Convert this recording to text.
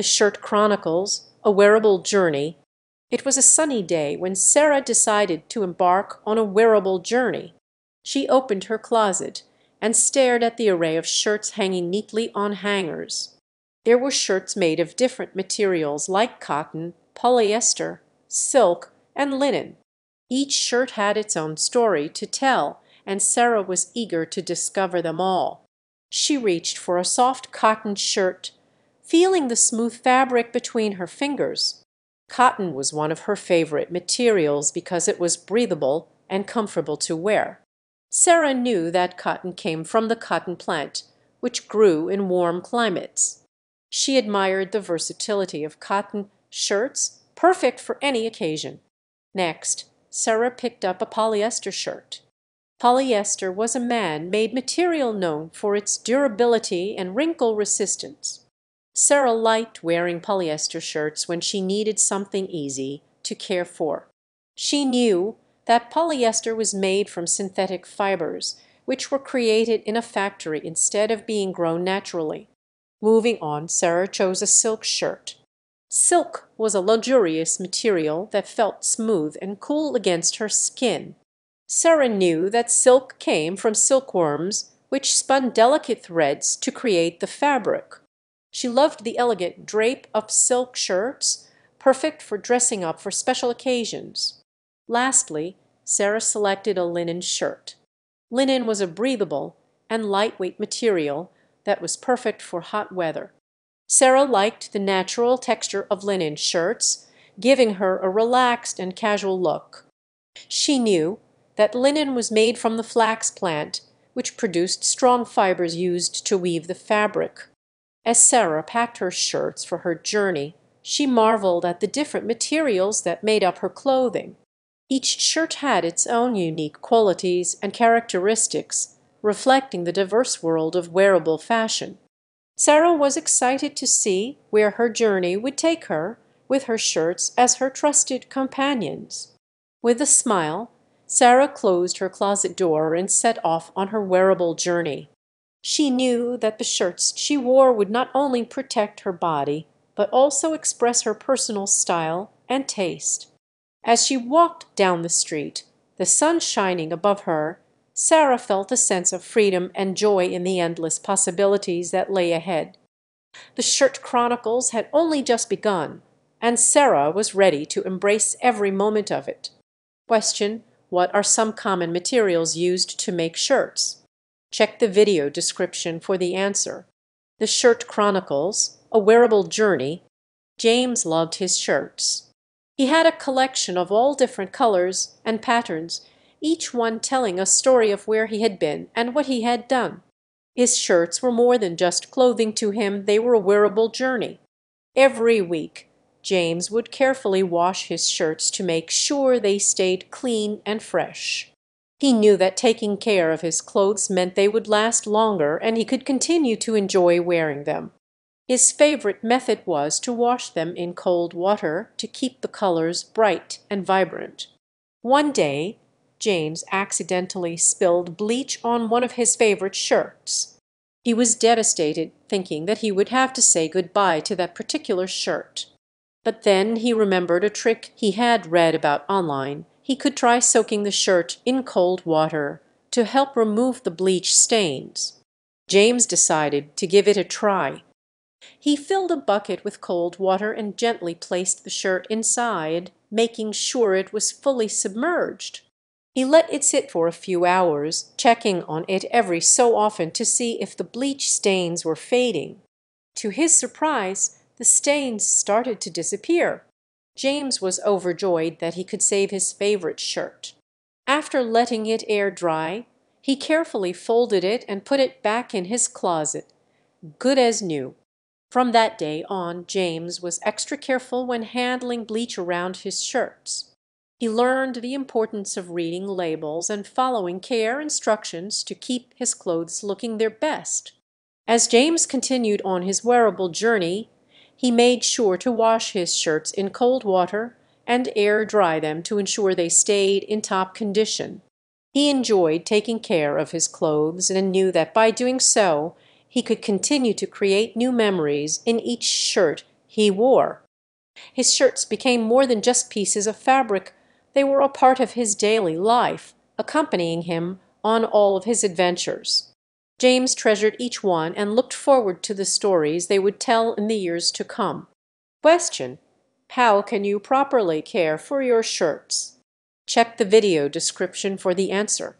The Shirt Chronicles, A Wearable Journey. It was a sunny day when Sarah decided to embark on a wearable journey. She opened her closet and stared at the array of shirts hanging neatly on hangers. There were shirts made of different materials like cotton, polyester, silk, and linen. Each shirt had its own story to tell, and Sarah was eager to discover them all. She reached for a soft cotton shirt, feeling the smooth fabric between her fingers. Cotton was one of her favorite materials because it was breathable and comfortable to wear. Sarah knew that cotton came from the cotton plant, which grew in warm climates. She admired the versatility of cotton shirts, perfect for any occasion. Next, Sarah picked up a polyester shirt. Polyester was a man-made material known for its durability and wrinkle resistance. Sarah liked wearing polyester shirts when she needed something easy to care for. She knew that polyester was made from synthetic fibers, which were created in a factory instead of being grown naturally. Moving on, Sarah chose a silk shirt. Silk was a luxurious material that felt smooth and cool against her skin. Sarah knew that silk came from silkworms, which spun delicate threads to create the fabric. She loved the elegant drape of silk shirts, perfect for dressing up for special occasions. Lastly, Sarah selected a linen shirt. Linen was a breathable and lightweight material that was perfect for hot weather. Sarah liked the natural texture of linen shirts, giving her a relaxed and casual look. She knew that linen was made from the flax plant, which produced strong fibers used to weave the fabric. As Sarah packed her shirts for her journey, she marveled at the different materials that made up her clothing. Each shirt had its own unique qualities and characteristics, reflecting the diverse world of wearable fashion. Sarah was excited to see where her journey would take her, with her shirts as her trusted companions. With a smile, Sarah closed her closet door and set off on her wearable journey. She knew that the shirts she wore would not only protect her body, but also express her personal style and taste. As she walked down the street, the sun shining above her, Sarah felt a sense of freedom and joy in the endless possibilities that lay ahead. The Shirt Chronicles had only just begun, and Sarah was ready to embrace every moment of it. Question, what are some common materials used to make shirts? Check the video description for the answer. The Shirt Chronicles, A Wearable Journey. James loved his shirts. He had a collection of all different colors and patterns each one telling a story of where he had been and what he had done. His shirts were more than just clothing to him, they were a wearable journey. Every week James would carefully wash his shirts to make sure they stayed clean and fresh. He knew that taking care of his clothes meant they would last longer and he could continue to enjoy wearing them. His favorite method was to wash them in cold water to keep the colors bright and vibrant. One day James accidentally spilled bleach on one of his favorite shirts. He was devastated, thinking that he would have to say goodbye to that particular shirt. But then he remembered a trick he had read about online. He could try soaking the shirt in cold water to help remove the bleach stains. James decided to give it a try. He filled a bucket with cold water and gently placed the shirt inside, making sure it was fully submerged. He let it sit for a few hours, checking on it every so often to see if the bleach stains were fading. To his surprise, the stains started to disappear. James was overjoyed that he could save his favorite shirt. After letting it air dry, he carefully folded it and put it back in his closet, good as new. From that day on James was extra careful when handling bleach around his shirts. He learned the importance of reading labels and following care instructions to keep his clothes looking their best. As James continued on his wearable journey, he made sure to wash his shirts in cold water and air dry them to ensure they stayed in top condition. He enjoyed taking care of his clothes and knew that by doing so he could continue to create new memories in each shirt he wore. His shirts became more than just pieces of fabric, they were a part of his daily life, accompanying him on all of his adventures. James treasured each one and looked forward to the stories they would tell in the years to come. Question. How can you properly care for your shirts? Check the video description for the answer.